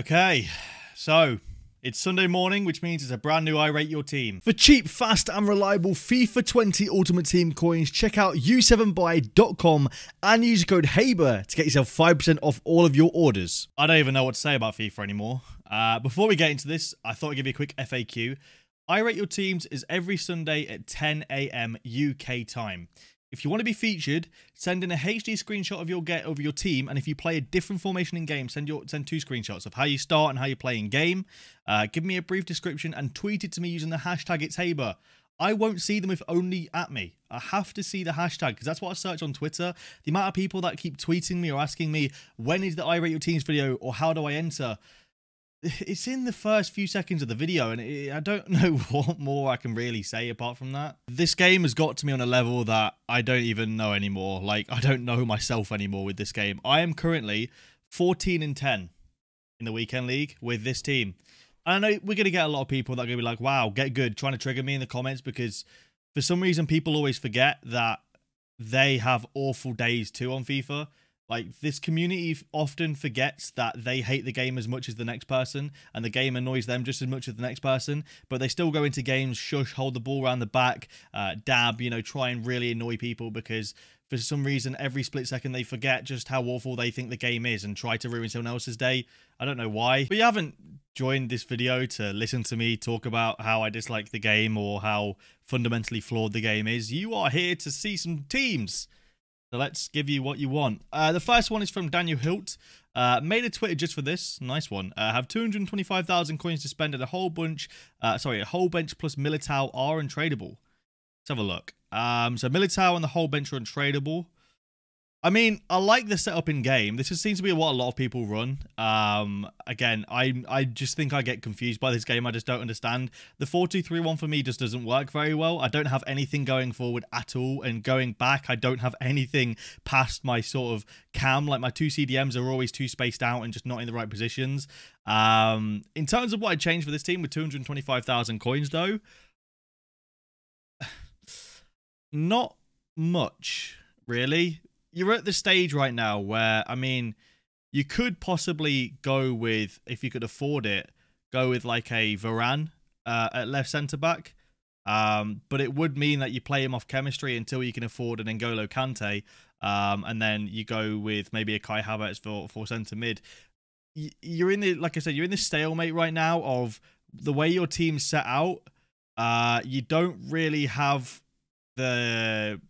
Okay, so it's Sunday morning, which means it's a brand new I Rate Your Team. For cheap, fast, and reliable FIFA 20 Ultimate Team coins, check out u7buy.com and use code HABER to get yourself 5% off all of your orders. I don't even know what to say about FIFA anymore. Uh, before we get into this, I thought I'd give you a quick FAQ. I Rate Your Teams is every Sunday at 10 a.m. UK time. If you want to be featured, send in a HD screenshot of your get over your team, and if you play a different formation in game, send your send two screenshots of how you start and how you play in game. Uh, give me a brief description and tweet it to me using the hashtag It's Haber. I won't see them if only at me. I have to see the hashtag because that's what I search on Twitter. The amount of people that keep tweeting me or asking me when is the I rate your teams video or how do I enter it's in the first few seconds of the video and it, I don't know what more I can really say apart from that. This game has got to me on a level that I don't even know anymore. Like I don't know myself anymore with this game. I am currently 14 and 10 in the weekend league with this team. And I know we're going to get a lot of people that are going to be like, wow, get good, trying to trigger me in the comments because for some reason people always forget that they have awful days too on FIFA. Like this community often forgets that they hate the game as much as the next person, and the game annoys them just as much as the next person. But they still go into games, shush, hold the ball around the back, uh, dab, you know, try and really annoy people because for some reason every split second they forget just how awful they think the game is and try to ruin someone else's day. I don't know why. But you haven't joined this video to listen to me talk about how I dislike the game or how fundamentally flawed the game is. You are here to see some teams. So let's give you what you want. Uh, the first one is from Daniel Hilt. Uh, made a Twitter just for this. Nice one. Uh, have 225,000 coins to spend and a whole bunch, uh, sorry, a whole bench plus Militao are untradeable. Let's have a look. Um, so Militao and the whole bench are untradeable. I mean, I like the setup in game. This just seems to be what a lot of people run. Um, again, I I just think I get confused by this game. I just don't understand. The 4-2-3-1 for me just doesn't work very well. I don't have anything going forward at all. And going back, I don't have anything past my sort of cam. Like my two CDMs are always too spaced out and just not in the right positions. Um, in terms of what I changed for this team with 225,000 coins, though, not much, really you're at the stage right now where I mean, you could possibly go with if you could afford it, go with like a Varane uh, at left centre back. Um, but it would mean that you play him off chemistry until you can afford an N'Golo Kante, um, and then you go with maybe a Kai Havertz for for centre mid. You're in the like I said, you're in the stalemate right now of the way your team's set out. Uh, you don't really have the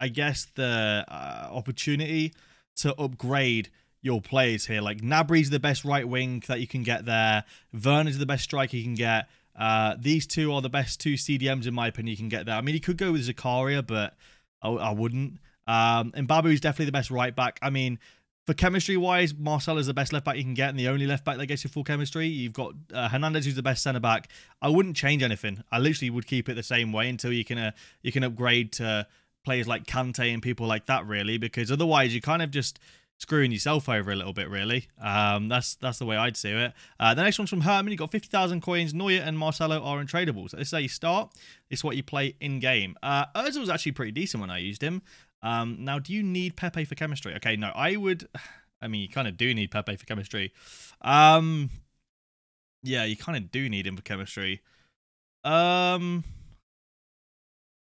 I guess, the uh, opportunity to upgrade your players here. Like Gnabry's the best right wing that you can get there. Werner's the best striker you can get. Uh, these two are the best two CDMs in my opinion you can get there. I mean, you could go with Zakaria, but I, I wouldn't. Um, and Babu is definitely the best right back. I mean, for chemistry wise, Marcel is the best left back you can get and the only left back that gets you full chemistry. You've got uh, Hernandez, who's the best centre back. I wouldn't change anything. I literally would keep it the same way until you can uh, you can upgrade to players like Kante and people like that, really, because otherwise you kind of just screwing yourself over a little bit, really. Um, that's that's the way I'd see it. Uh, the next one's from Herman. You've got 50,000 coins. Neuer and Marcelo are untradeable. So this is how you start. Is what you play in game. Uh, Ozil was actually pretty decent when I used him. Um, now, do you need Pepe for chemistry? Okay, no, I would. I mean, you kind of do need Pepe for chemistry. Um, yeah, you kind of do need him for chemistry. Um,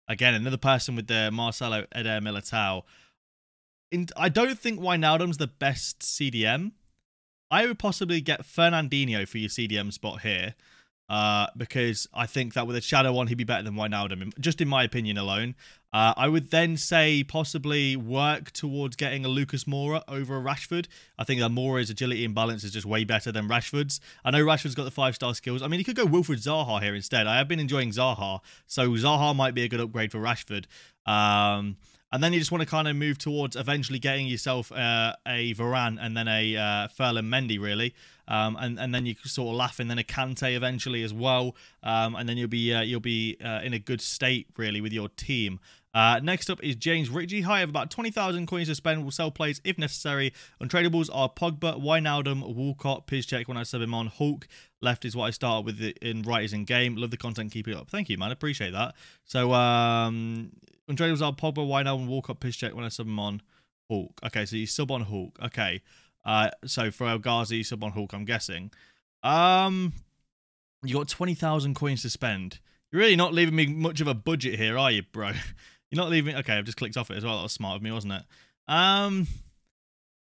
Again, another person with the Marcelo Eder Militao. In, I don't think Wijnaldum's the best CDM. I would possibly get Fernandinho for your CDM spot here. Uh, because I think that with a shadow on, he'd be better than Wijnaldum, just in my opinion alone. Uh, I would then say possibly work towards getting a Lucas Moura over a Rashford. I think that Moura's agility and balance is just way better than Rashford's. I know Rashford's got the five-star skills. I mean, he could go Wilfried Zaha here instead. I have been enjoying Zaha, so Zaha might be a good upgrade for Rashford. Um, and then you just want to kind of move towards eventually getting yourself uh, a Varane and then a uh, Ferland Mendy, really. Um, and and then you sort of laugh, and then a Kante eventually as well, um, and then you'll be uh, you'll be uh, in a good state really with your team. Uh, next up is James Ritchie. High of about 20,000 coins to spend. Will sell plays if necessary. Untradables are Pogba, Wijnaldum, Walcott, Piszczek when I sub him on. Hulk. Left is what I started with in right is in game. Love the content. Keep it up. Thank you, man. Appreciate that. So, um, Untradables are Pogba, Wijnaldum, Walcott, Piszczek when I sub him on. Hulk. Okay, so you sub on Hulk. Okay. Uh, so for El Ghazi, sub on Hulk, I'm guessing. Um, you got 20,000 coins to spend. You're really not leaving me much of a budget here, are you, bro? You're not leaving. Okay, I've just clicked off it as well. That was smart of me, wasn't it? Um,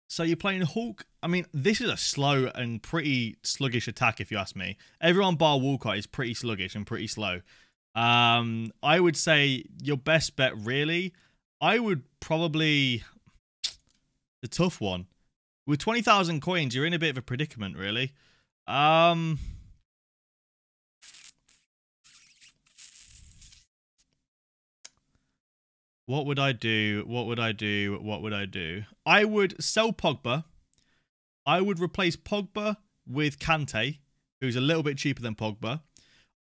so you're playing Hulk. I mean, this is a slow and pretty sluggish attack, if you ask me. Everyone bar Walcott is pretty sluggish and pretty slow. Um, I would say your best bet, really. I would probably the tough one with twenty thousand coins. You're in a bit of a predicament, really. Um. What would I do? What would I do? What would I do? I would sell Pogba. I would replace Pogba with Kante, who's a little bit cheaper than Pogba.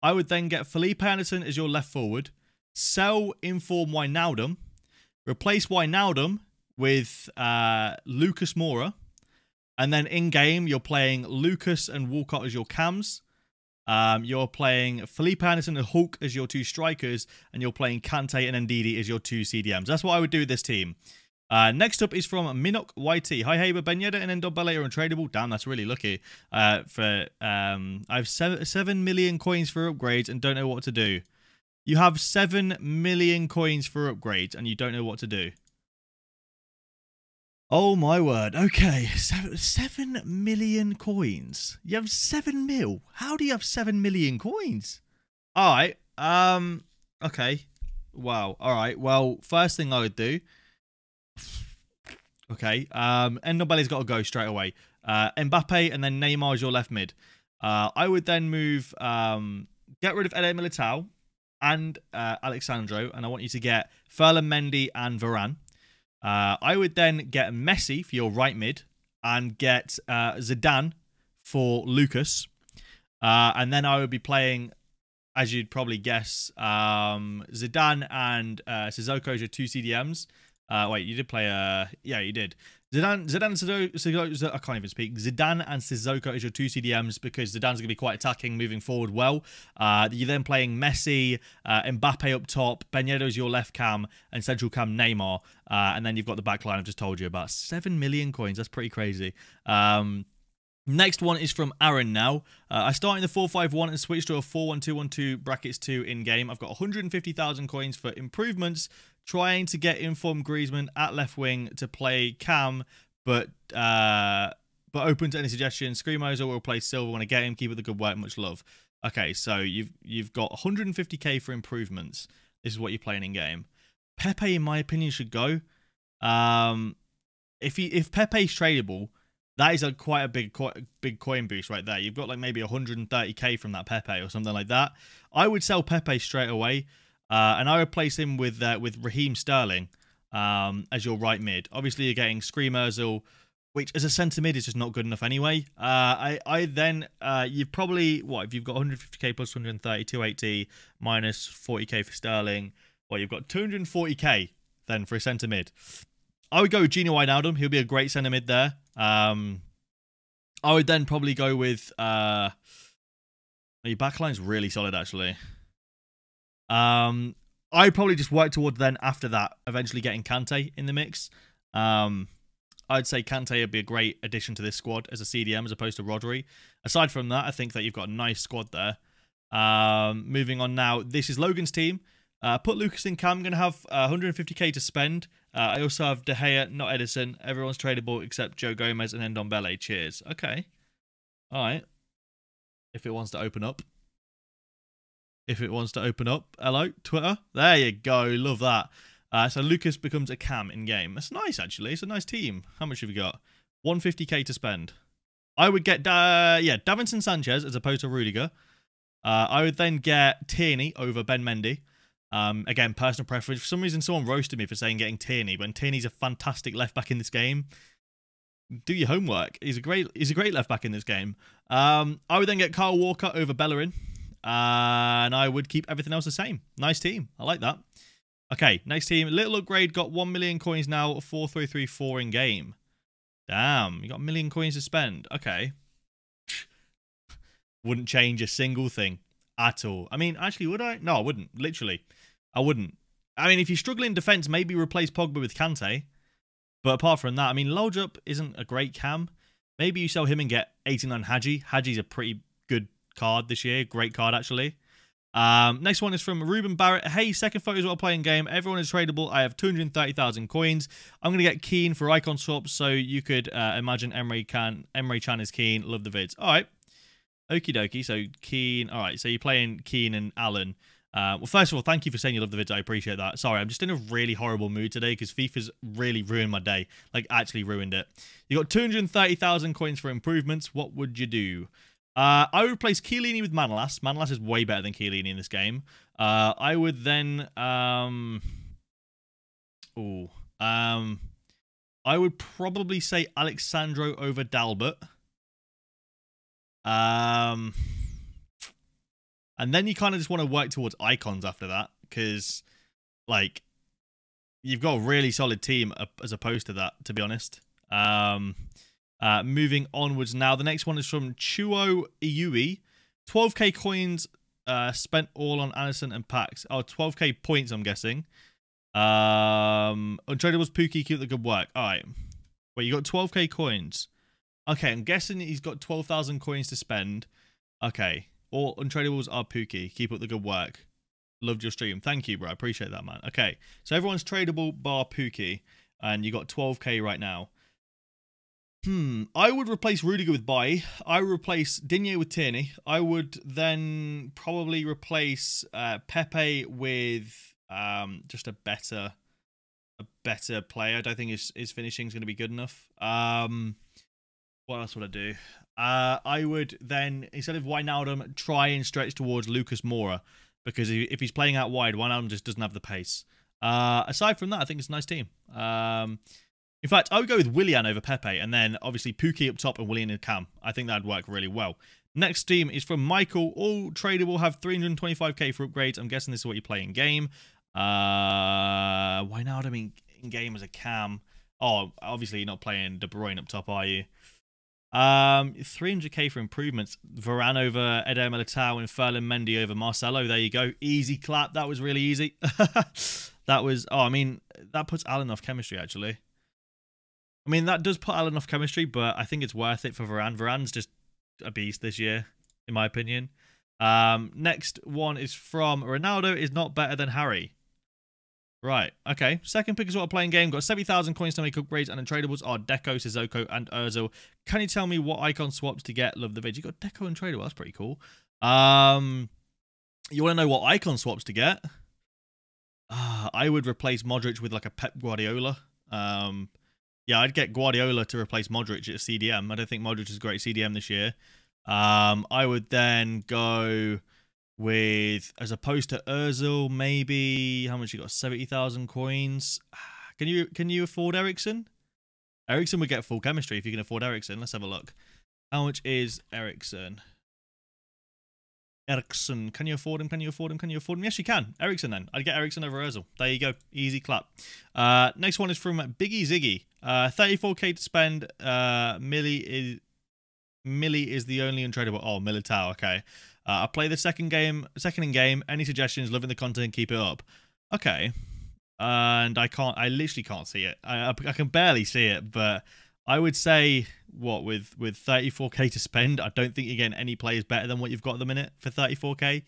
I would then get Felipe Anderson as your left forward. Sell Inform Wijnaldum. Replace Wijnaldum with uh, Lucas Moura. And then in game, you're playing Lucas and Walcott as your cams. Um, you're playing Felipe Anderson and Hulk as your two strikers, and you're playing Kante and Ndidi as your two CDMs. That's what I would do with this team. Uh, next up is from Minok YT. Hi, Haber, Ben Yedder, and Ndombele are untradeable. Damn, that's really lucky. Uh, for um, I have seven, 7 million coins for upgrades and don't know what to do. You have 7 million coins for upgrades and you don't know what to do. Oh my word. Okay, seven, seven million coins. You have seven mil. How do you have seven million coins? All right. Um. Okay. Wow. All right. Well, first thing I would do. Okay. Um. Ndombele's got to go straight away. Uh. Mbappe and then Neymar is your left mid. Uh. I would then move. Um. Get rid of Ede Militao and uh, Alex Sandro, and I want you to get Ferland Mendy and Varane. Uh, I would then get Messi for your right mid and get uh, Zidane for Lucas. Uh, and then I would be playing, as you'd probably guess, um, Zidane and uh, Sissoko as your two CDMs. Uh, wait, you did play. Uh, yeah, you did. Zidane, Zidane, Sissoko, I can't even speak. Zidane and Sissoko as your two CDMs because Zidane's going to be quite attacking moving forward well. Uh, you're then playing Messi, uh, Mbappe up top, Ben is your left cam, and central cam Neymar. Uh, and then you've got the back line I've just told you about. 7 million coins. That's pretty crazy. Um, Next one is from Aaron now. Uh, I start in the 451 and switch to a 41212 brackets 2 in game. I've got 150,000 coins for improvements, trying to get Inform Griezmann at left wing to play Cam, but uh, but open to any suggestions. Screamozer will play Silver when I get him. Keep it the good work. Much love. Okay, so you've you've got 150k for improvements. This is what you're playing in game. Pepe, in my opinion, should go. Um, if he if Pepe's tradable that is a quite a big big coin boost right there. You've got like maybe 130k from that Pepe or something like that. I would sell Pepe straight away, uh, and I would place him with uh, with Raheem Sterling um, as your right mid. Obviously, you're getting Scream which as a centre mid is just not good enough anyway. Uh, I I then uh, you've probably what if you've got 150k plus 130, 280 minus 40k for Sterling. Well, you've got 240k then for a centre mid. I would go with Gino Wijnaldum. He'll be a great centre mid there. Um, I would then probably go with uh, your backline's really solid actually. Um, I'd probably just work toward then after that, eventually getting Kante in the mix. Um, I'd say Kante would be a great addition to this squad as a CDM as opposed to Rodri. Aside from that, I think that you've got a nice squad there. Um, moving on now, this is Logan's team. Uh, put Lucas in cam. I'm going to have uh, 150k to spend. Uh, I also have De Gea, not Ederson. Everyone's tradable except Joe Gomez and Ndombele. Cheers. Okay. All right. If it wants to open up. If it wants to open up. Hello, Twitter. There you go. Love that. Uh, so Lucas becomes a cam in game. That's nice, actually. It's a nice team. How much have you got? 150k to spend. I would get, uh, yeah, Davinson Sanchez as opposed to Rudiger. Uh, I would then get Tierney over Ben Mendy. Um, again, personal preference. For some reason, someone roasted me for saying getting Tierney, but Tierney's a fantastic left back in this game. Do your homework. He's a great. He's a great left back in this game. Um, I would then get Kyle Walker over Bellerin, uh, and I would keep everything else the same. Nice team. I like that. Okay, next team. Little upgrade. Got one million coins now. Four three three four in game. Damn, you got a million coins to spend. Okay. Wouldn't change a single thing at all. I mean, actually, would I? No, I wouldn't. Literally. I wouldn't. I mean, if you struggle in defence, maybe replace Pogba with Kante. But apart from that, I mean, Loljup isn't a great cam. Maybe you sell him and get 89 Hagi. Hagi's a pretty good card this year. Great card, actually. Um, next one is from Ruben Barrett. Hey, second photos while playing game. Everyone is tradable. I have 230,000 coins. I'm going to get Keane for icon swaps, so you could uh, imagine Emery can Emery Chan is Keane. Love the vids. All right. Okie dokie. So Keane. All right. So you're playing Keane and Allen. Uh, well, first of all, thank you for saying you love the vids. I appreciate that. Sorry, I'm just in a really horrible mood today because FIFA's really ruined my day. Like, actually ruined it. You got 230,000 coins for improvements. What would you do? Uh, I would replace Chiellini with Manolas. Manolas is way better than Chiellini in this game. Uh, I would then, um, oh, um, I would probably say Alex Sandro over Dalbert. Um, and then you kind of just want to work towards icons after that because, like, you've got a really solid team as opposed to that. To be honest, um, uh, moving onwards now. The next one is from Chuo Iui. 12k coins uh, spent all on Anderson and Pax. Oh, 12k points, I'm guessing. Um, Untradables Pukki, keep the good work. All right. Wait, you got 12k coins. Okay, I'm guessing he's got 12,000 coins to spend. Okay. All untradables are Pukki. Keep up the good work. Loved your stream. Thank you, bro. I appreciate that, man. Okay. So everyone's tradable bar Pukki. And you got 12k right now. Hmm. I would replace Rudiger with Bailly. I would replace Digne with Tierney. I would then probably replace uh, Pepe with um, just a better, a better player. I don't think his his finishing is going to be good enough. Um, what else would I do? Uh, I would then instead of Wijnaldum try and stretch towards Lucas Moura because if he's playing out wide, Wijnaldum just doesn't have the pace. Uh, aside from that, I think it's a nice team. Um, in fact, I would go with Willian over Pepe, and then obviously Pukki up top and Willian and Cam. I think that'd work really well. Next team is from Michael. All tradable have 325k for upgrades. I'm guessing this is what you play in game. Uh, why not? I mean, in game as a Cam. Oh, obviously you're not playing De Bruyne up top, are you? Um, 300k for improvements. Varane over Eder Militao and Ferland Mendy over Marcelo. There you go. Easy clap. That was really easy. that was. Oh, I mean, that puts Alan off chemistry actually. I mean, that does put Alan off chemistry, but I think it's worth it for Varane. Varane's just a beast this year, in my opinion. Um, next one is from Ronaldo is not better than Harry. Right, okay. Second pick is what a playing game. Got 70,000 coins to make upgrades, and untradables are Deco, Sissoko, and Ozil. Can you tell me what icon swaps to get? Love the video. You got Deco and tradable. That's pretty cool. Um, you want to know what icon swaps to get? Uh, I would replace Modric with like a Pep Guardiola. Um, yeah, I'd get Guardiola to replace Modric at CDM. I don't think Modric is a great CDM this year. Um, I would then go with, as opposed to Ozil, maybe how much you got? Seventy thousand coins. Can you can you afford Eriksen? Eriksen would get full chemistry if you can afford Eriksen. Let's have a look. How much is Eriksen? Eriksen. Can you afford him? Can you afford him? Can you afford him? Yes, you can. Eriksen then. I'd get Eriksen over Ozil. There you go. Easy clap. Uh, next one is from Biggie Ziggy. Uh, 34k to spend. Uh, Millie is Millie is the only untradeable. Oh, Militao. Okay. Uh, I play the second game, second in game. Any suggestions? Loving the content. Keep it up. Okay. And I can't. I literally can't see it. I, I, I can barely see it, but I would say what with with 34k to spend, I don't think you're getting any players better than what you've got at the minute for 34k.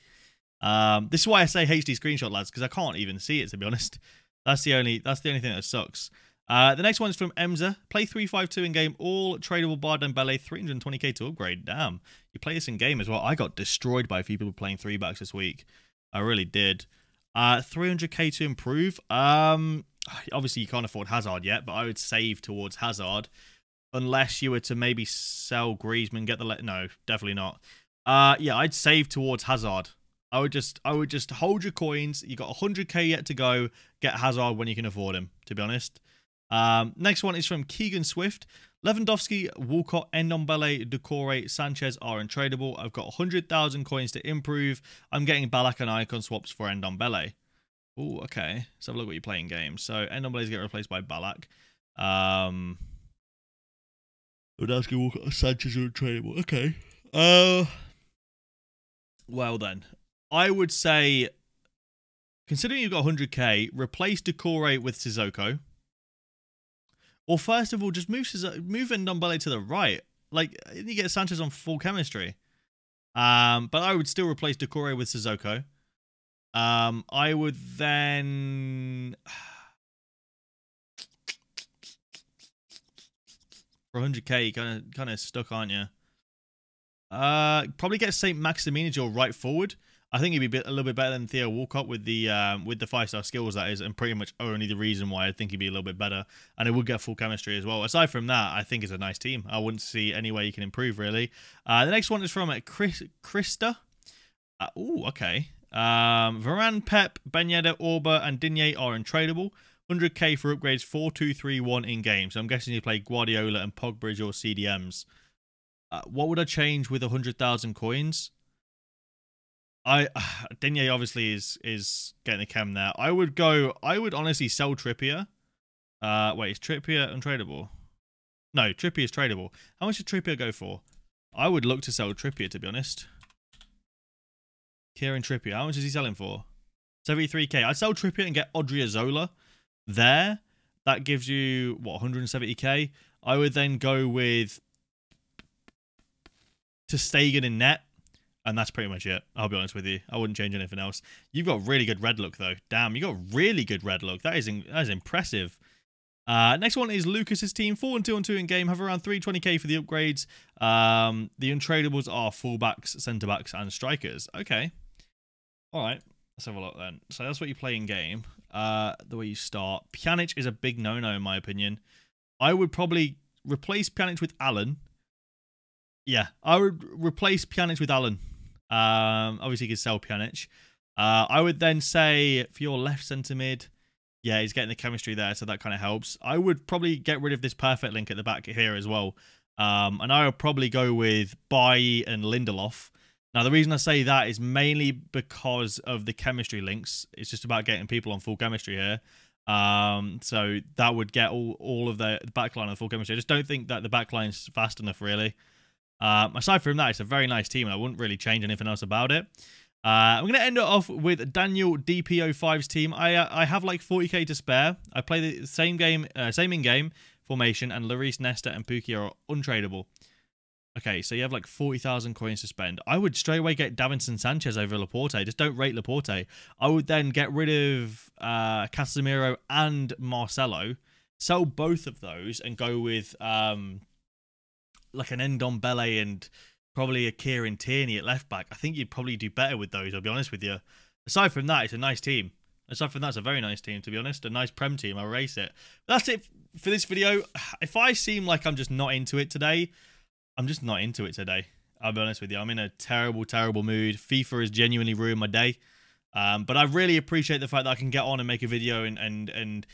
Um, this is why I say HD screenshot, lads, because I can't even see it to be honest. That's the only that's the only thing that sucks. Uh, the next one is from Emza. Play 352 in game. All tradable Bar Ballet, 320k to upgrade. Damn. You play this in game as well. I got destroyed by a few people playing three backs this week. I really did. Uh, 300k to improve. Um, obviously you can't afford Hazard yet, but I would save towards Hazard unless you were to maybe sell Griezmann, get the let. No, definitely not. Uh, yeah, I'd save towards Hazard. I would just, I would just hold your coins. You got 100k yet to go. Get Hazard when you can afford him. To be honest. Um, next one is from Keegan Swift. Lewandowski, Walcott, Ndombele, Doucouré, Sanchez are untradeable. I've got 100,000 coins to improve. I'm getting Ballack and Icon swaps for Ndombele. Oh, okay. Let's have a look what you're playing games. So Ndombele's get replaced by Ballack. Um, Lewandowski, Walcott, Sanchez are untradeable. Okay. Uh, well then, I would say, considering you've got 100k, replace Doucouré with Sissoko. Or first of all, just move move Ndombele to the right. Like you get Sanchez on full chemistry. Um, but I would still replace Doucouré with Sissoko. Um, I would then for 100k, kind of kind of stuck, aren't you? Uh, probably get Saint Maximin as your right forward. I think he'd be a little bit better than Theo Walcott with the um, with the five star skills that is, and pretty much only the reason why I think he'd be a little bit better, and it would get full chemistry as well. Aside from that, I think it's a nice team. I wouldn't see any way you can improve really. Uh, the next one is from uh, Chris Krista. Uh, oh, okay. Um, Varane, Pep, Ben Orba, and Digne are untradeable. 100k for upgrades 4 2 3 1 in game. So I'm guessing you play Guardiola and Pogba as your CDMs. Uh, what would I change with 100,000 coins? I Digne obviously is is getting the chem there. I would go. I would honestly sell Trippier. Uh, wait, is Trippier untradeable? No, Trippier is tradable. How much did Trippier go for? I would look to sell Trippier to be honest. Kieran Trippier, how much is he selling for? 73k. I'd sell Trippier and get Odriozola there. That gives you what 170k. I would then go with ter Stegen in net and that's pretty much it. I'll be honest with you. I wouldn't change anything else. You've got really good red luck, though. Damn, you got really good red luck. That is, in, that is impressive. Uh, next one is Lucas's team. 4 and 2 on 2 in game. Have around 320k for the upgrades. Um, the untradables are fullbacks, centre backs, and strikers. Okay. All right. Let's have a look then. So that's what you play in game. Uh, the way you start. Pjanic is a big no no, in my opinion. I would probably replace Pjanic with Allen. Yeah, I would replace Pjanic with Allen. Um, obviously, you could sell Pjanic. Uh, I would then say for your left centre mid, yeah, he's getting the chemistry there, so that kind of helps. I would probably get rid of this perfect link at the back here as well. Um, and I would probably go with Bailly and Lindelof. Now, the reason I say that is mainly because of the chemistry links. It's just about getting people on full chemistry here. Um, so that would get all, all of the backline on full chemistry. I just don't think that the backline's fast enough, really. Um, aside from that, it's a very nice team, and I wouldn't really change anything else about it. Uh, I'm going to end it off with Daniel DPO5's team. I uh, I have like 40k to spare. I play the same game, uh, same in-game formation, and Lloris, Nesta, and Pukki are untradeable. Okay, so you have like 40,000 coins to spend. I would straight away get Davinson Sanchez over Laporte. Just don't rate Laporte. I would then get rid of uh, Casemiro and Marcelo, sell both of those, and go with um, like an Endon Ndombele and probably a Kieran Tierney at left back, I think you'd probably do better with those. I'll be honest with you. Aside from that, it's a nice team. Aside from that, it's a very nice team, to be honest. A nice Prem team. I'll race it. That's it for this video. If I seem like I'm just not into it today, I'm just not into it today. I'll be honest with you. I'm in a terrible, terrible mood. FIFA has genuinely ruined my day. Um, but I really appreciate the fact that I can get on and make a video and and and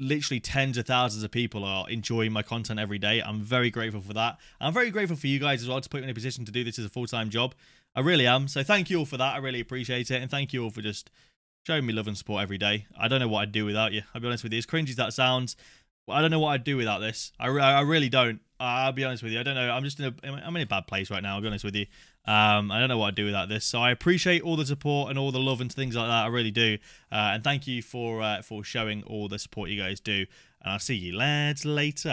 literally tens of thousands of people are enjoying my content every day. I'm very grateful for that. I'm very grateful for you guys as well to put me in a position to do this as a full-time job. I really am. So thank you all for that. I really appreciate it. And thank you all for just showing me love and support every day. I don't know what I'd do without you. I'll be honest with you. As cringy as that sounds, I don't know what I'd do without this. I, I really don't. I'll be honest with you. I don't know. I'm just in a I'm in a bad place right now. I'll be honest with you. Um, I don't know what I'd do without this. So I appreciate all the support and all the love and things like that. I really do. Uh, and thank you for uh, for showing all the support you guys do. And I'll see you lads later.